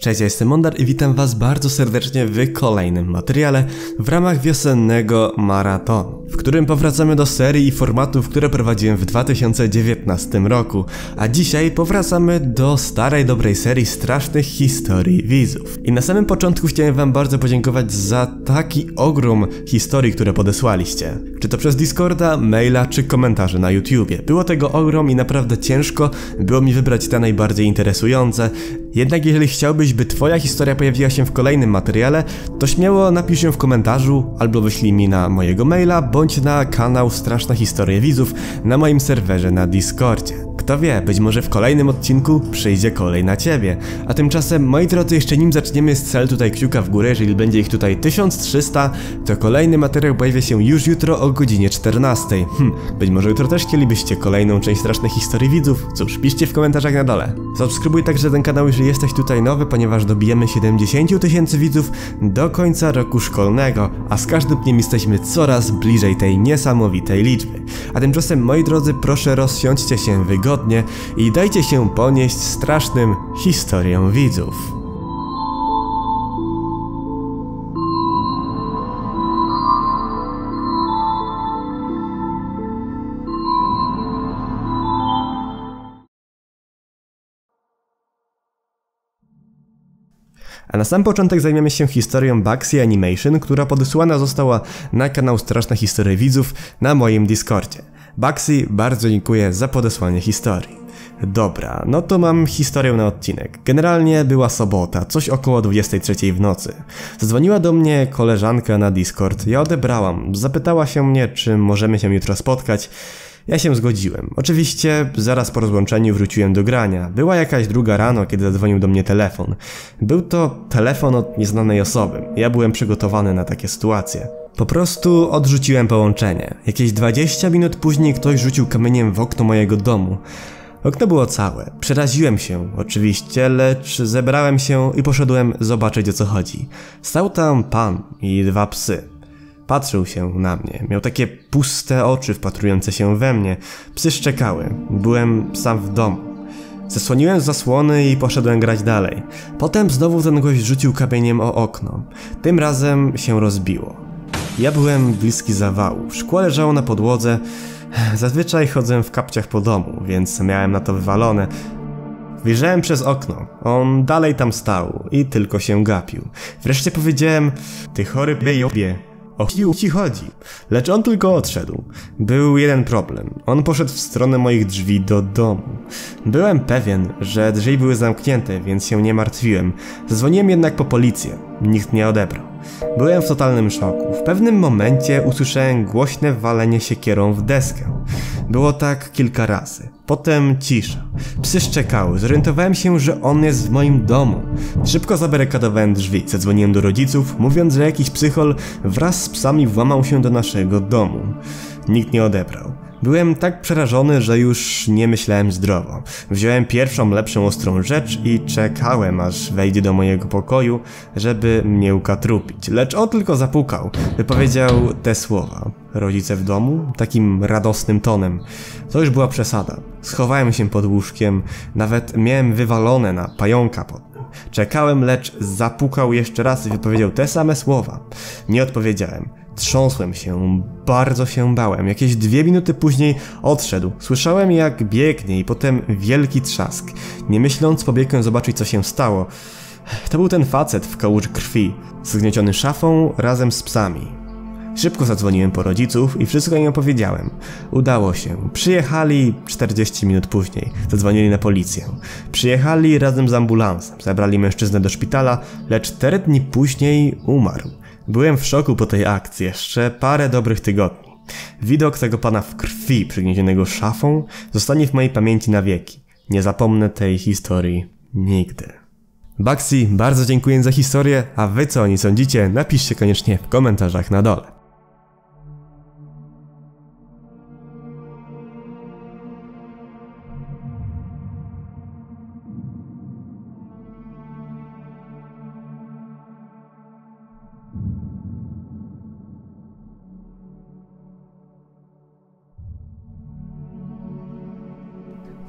Cześć, ja jestem Mondar i witam was bardzo serdecznie w kolejnym materiale w ramach wiosennego maratonu, w którym powracamy do serii i formatów, które prowadziłem w 2019 roku, a dzisiaj powracamy do starej dobrej serii strasznych historii widzów. I na samym początku chciałem wam bardzo podziękować za taki ogrom historii, które podesłaliście. Czy to przez Discorda, maila, czy komentarze na YouTubie. Było tego ogrom i naprawdę ciężko było mi wybrać te najbardziej interesujące, jednak jeżeli chciałbyś, by twoja historia pojawiła się w kolejnym materiale, to śmiało napisz ją w komentarzu albo wyślij mi na mojego maila, bądź na kanał Straszna Historia Widzów na moim serwerze na Discordzie. Kto wie, być może w kolejnym odcinku przyjdzie kolej na ciebie. A tymczasem, moi drodzy, jeszcze nim zaczniemy cel tutaj kciuka w górę, jeżeli będzie ich tutaj 1300, to kolejny materiał pojawia się już jutro o godzinie 14. Hm, być może jutro też chcielibyście kolejną część strasznych historii widzów? Cóż, piszcie w komentarzach na dole. Subskrybuj także ten kanał, jeżeli jesteś tutaj nowy, ponieważ dobijemy 70 tysięcy widzów do końca roku szkolnego, a z każdym dniem jesteśmy coraz bliżej tej niesamowitej liczby. A tymczasem, moi drodzy, proszę rozsiądźcie się wygodnie, i dajcie się ponieść strasznym historiom widzów. A na sam początek zajmiemy się historią Baxi Animation, która podesłana została na kanał Straszna Historia Widzów na moim Discordzie. Baxi, bardzo dziękuję za podesłanie historii. Dobra, no to mam historię na odcinek. Generalnie była sobota, coś około 23 w nocy. Zadzwoniła do mnie koleżanka na Discord, ja odebrałam, zapytała się mnie, czy możemy się jutro spotkać. Ja się zgodziłem. Oczywiście zaraz po rozłączeniu wróciłem do grania. Była jakaś druga rano, kiedy zadzwonił do mnie telefon. Był to telefon od nieznanej osoby. Ja byłem przygotowany na takie sytuacje. Po prostu odrzuciłem połączenie. Jakieś 20 minut później ktoś rzucił kamieniem w okno mojego domu. Okno było całe. Przeraziłem się, oczywiście, lecz zebrałem się i poszedłem zobaczyć o co chodzi. Stał tam pan i dwa psy. Patrzył się na mnie. Miał takie puste oczy wpatrujące się we mnie. Psy szczekały. Byłem sam w domu. Zasłoniłem zasłony i poszedłem grać dalej. Potem znowu ten gość rzucił kamieniem o okno. Tym razem się rozbiło. Ja byłem bliski zawału. Szkło leżało na podłodze. Zazwyczaj chodzę w kapciach po domu, więc miałem na to wywalone. Wyjrzałem przez okno. On dalej tam stał i tylko się gapił. Wreszcie powiedziałem: Ty chory bejobie, o ci chodzi. Lecz on tylko odszedł. Był jeden problem. On poszedł w stronę moich drzwi do domu. Byłem pewien, że drzwi były zamknięte, więc się nie martwiłem. Zadzwoniłem jednak po policję. Nikt nie odebrał. Byłem w totalnym szoku. W pewnym momencie usłyszałem głośne walenie siekierą w deskę. Było tak kilka razy. Potem cisza. Psy szczekały. Zorientowałem się, że on jest w moim domu. Szybko zabarykadowałem drzwi. Zadzwoniłem do rodziców, mówiąc, że jakiś psychol wraz z psami włamał się do naszego domu. Nikt nie odebrał. Byłem tak przerażony, że już nie myślałem zdrowo. Wziąłem pierwszą lepszą ostrą rzecz i czekałem, aż wejdzie do mojego pokoju, żeby mnie ukatrupić. Lecz on tylko zapukał. Wypowiedział te słowa. Rodzice w domu? Takim radosnym tonem. To już była przesada. Schowałem się pod łóżkiem, nawet miałem wywalone na pająka pod. Czekałem, lecz zapukał jeszcze raz i wypowiedział te same słowa. Nie odpowiedziałem. Trząsłem się, bardzo się bałem. Jakieś dwie minuty później odszedł. Słyszałem jak biegnie i potem wielki trzask. Nie myśląc pobiegłem zobaczyć co się stało. To był ten facet w kałuży krwi, zgnieciony szafą razem z psami. Szybko zadzwoniłem po rodziców i wszystko im opowiedziałem. Udało się. Przyjechali 40 minut później. Zadzwonili na policję. Przyjechali razem z ambulansem. Zabrali mężczyznę do szpitala, lecz 4 dni później umarł. Byłem w szoku po tej akcji jeszcze parę dobrych tygodni. Widok tego pana w krwi przygniezionego szafą zostanie w mojej pamięci na wieki. Nie zapomnę tej historii nigdy. Baxi, bardzo dziękuję za historię, a wy co o niej sądzicie, napiszcie koniecznie w komentarzach na dole.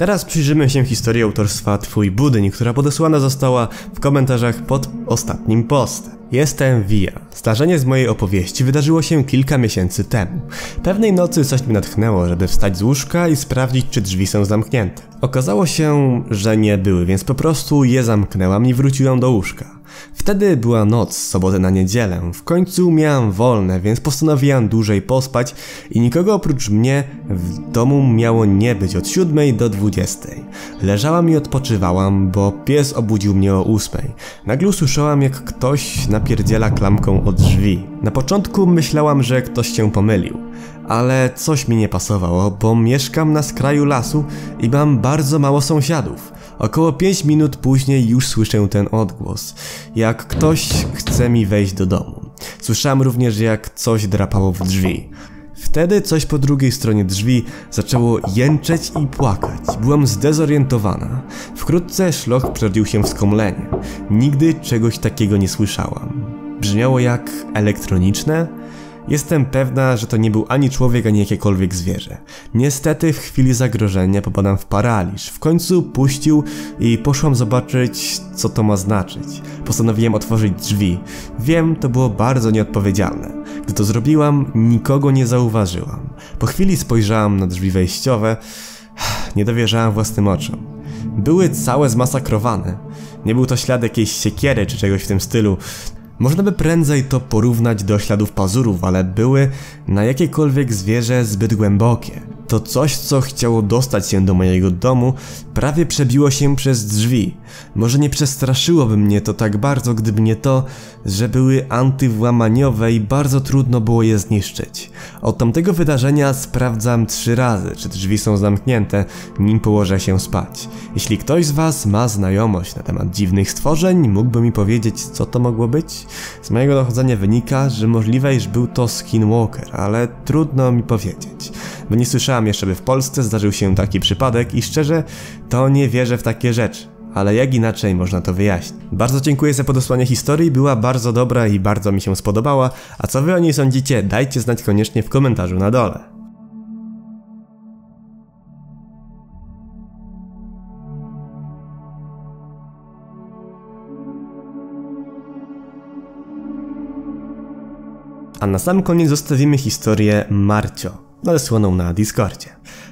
Teraz przyjrzymy się historii autorstwa Twój Budyń, która podesłana została w komentarzach pod ostatnim postem. Jestem Via. Zdarzenie z mojej opowieści wydarzyło się kilka miesięcy temu. Pewnej nocy coś mnie natchnęło, żeby wstać z łóżka i sprawdzić, czy drzwi są zamknięte. Okazało się, że nie były, więc po prostu je zamknęłam i wróciłam do łóżka. Wtedy była noc, sobotę na niedzielę. W końcu miałam wolne, więc postanowiłam dłużej pospać i nikogo oprócz mnie w domu miało nie być od 7 do 20. Leżałam i odpoczywałam, bo pies obudził mnie o 8. Nagle usłyszałam, jak ktoś napierdziela klamką od drzwi. Na początku myślałam, że ktoś się pomylił, ale coś mi nie pasowało, bo mieszkam na skraju lasu i mam bardzo mało sąsiadów. Około 5 minut później już słyszę ten odgłos, jak ktoś chce mi wejść do domu. Słyszałem również jak coś drapało w drzwi. Wtedy coś po drugiej stronie drzwi zaczęło jęczeć i płakać. Byłam zdezorientowana. Wkrótce szloch przerodził się w skomlenie. Nigdy czegoś takiego nie słyszałam. Brzmiało jak elektroniczne, Jestem pewna, że to nie był ani człowiek, ani jakiekolwiek zwierzę. Niestety w chwili zagrożenia popadam w paraliż. W końcu puścił i poszłam zobaczyć, co to ma znaczyć. Postanowiłem otworzyć drzwi. Wiem, to było bardzo nieodpowiedzialne. Gdy to zrobiłam, nikogo nie zauważyłam. Po chwili spojrzałam na drzwi wejściowe. Nie dowierzałam własnym oczom. Były całe zmasakrowane. Nie był to ślad jakiejś siekiery czy czegoś w tym stylu. Można by prędzej to porównać do śladów pazurów, ale były na jakiekolwiek zwierzę zbyt głębokie. To coś, co chciało dostać się do mojego domu, prawie przebiło się przez drzwi. Może nie przestraszyłoby mnie to tak bardzo, gdyby nie to, że były antywłamaniowe i bardzo trudno było je zniszczyć. Od tamtego wydarzenia sprawdzam trzy razy, czy drzwi są zamknięte, nim położę się spać. Jeśli ktoś z Was ma znajomość na temat dziwnych stworzeń, mógłby mi powiedzieć, co to mogło być? Z mojego dochodzenia wynika, że możliwe, iż był to Skinwalker, ale trudno mi powiedzieć. Bo nie słyszałam jeszcze, by w Polsce zdarzył się taki przypadek i szczerze, to nie wierzę w takie rzeczy. Ale jak inaczej można to wyjaśnić? Bardzo dziękuję za podesłanie historii, była bardzo dobra i bardzo mi się spodobała, a co wy o niej sądzicie, dajcie znać koniecznie w komentarzu na dole. A na sam koniec zostawimy historię Marcio, nadesłaną na Discordzie.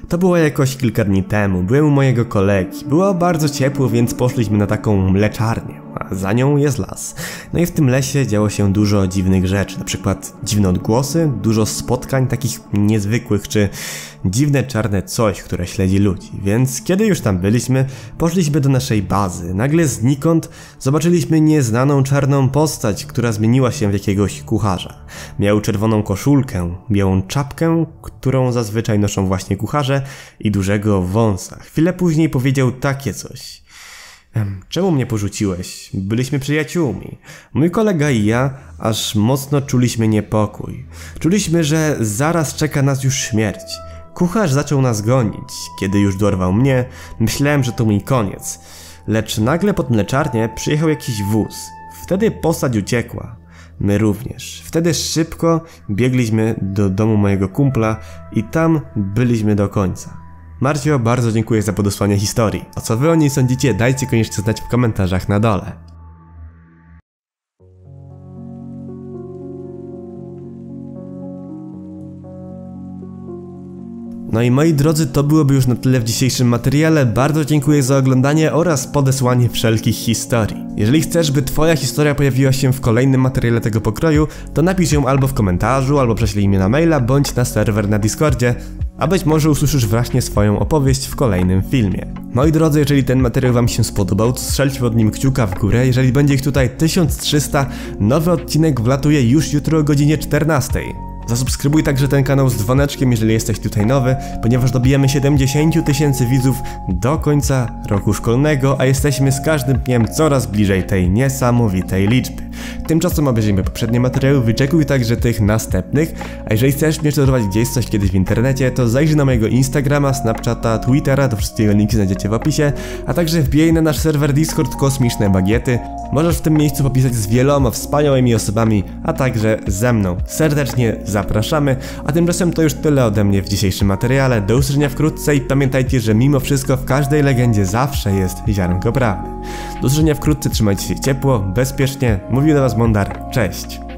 To było jakoś kilka dni temu, byłem u mojego kolegi. Było bardzo ciepło, więc poszliśmy na taką mleczarnię, a za nią jest las. No i w tym lesie działo się dużo dziwnych rzeczy, na przykład dziwne odgłosy, dużo spotkań takich niezwykłych, czy dziwne czarne coś, które śledzi ludzi. Więc kiedy już tam byliśmy, poszliśmy do naszej bazy. Nagle znikąd zobaczyliśmy nieznaną czarną postać, która zmieniła się w jakiegoś kucharza. Miał czerwoną koszulkę, białą czapkę, którą zazwyczaj noszą właśnie kucharze i dużego wąsa. Chwilę później powiedział takie coś. Czemu mnie porzuciłeś? Byliśmy przyjaciółmi. Mój kolega i ja aż mocno czuliśmy niepokój. Czuliśmy, że zaraz czeka nas już śmierć. Kucharz zaczął nas gonić. Kiedy już dorwał mnie, myślałem, że to mój koniec. Lecz nagle pod mleczarnię przyjechał jakiś wóz. Wtedy postać uciekła. My również. Wtedy szybko biegliśmy do domu mojego kumpla i tam byliśmy do końca. Marcio, bardzo dziękuję za podesłanie historii. A co wy o niej sądzicie, dajcie koniecznie znać w komentarzach na dole. No i moi drodzy, to byłoby już na tyle w dzisiejszym materiale. Bardzo dziękuję za oglądanie oraz podesłanie wszelkich historii. Jeżeli chcesz, by twoja historia pojawiła się w kolejnym materiale tego pokroju, to napisz ją albo w komentarzu, albo prześlij mi na maila, bądź na serwer na Discordzie, a być może usłyszysz właśnie swoją opowieść w kolejnym filmie. Moi drodzy, jeżeli ten materiał wam się spodobał, to strzelcie pod nim kciuka w górę. Jeżeli będzie ich tutaj 1300, nowy odcinek wlatuje już jutro o godzinie 14. Zasubskrybuj także ten kanał z dzwoneczkiem, jeżeli jesteś tutaj nowy, ponieważ dobijemy 70 tysięcy widzów do końca roku szkolnego, a jesteśmy z każdym dniem coraz bliżej tej niesamowitej liczby. Tymczasem obejrzyjmy poprzednie materiały, wyczekuj także tych następnych, a jeżeli chcesz mnie czorować gdzieś coś kiedyś w internecie, to zajrzyj na mojego Instagrama, Snapchata, Twittera, do wszystkiego linki znajdziecie w opisie, a także wbijaj na nasz serwer Discord Kosmiczne Bagiety. Możesz w tym miejscu popisać z wieloma wspaniałymi osobami, a także ze mną. Serdecznie zapraszamy, a tymczasem to już tyle ode mnie w dzisiejszym materiale. Do usłyszenia wkrótce i pamiętajcie, że mimo wszystko w każdej legendzie zawsze jest ziarnko prawdy. Do usłyszenia wkrótce, trzymajcie się ciepło, bezpiecznie. Mówił do Was Mondar. Cześć.